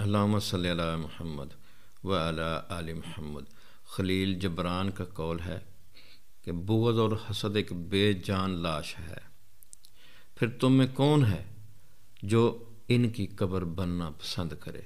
علامہ صلی اللہ محمد و علیٰ علی محمد۔ خلیل جبران کا قول ہے کہ بغض اور حسد ایک بے جان لاش ہے۔ پھر تم میں کون ہے جو ان کی قبر بننا پسند کرے؟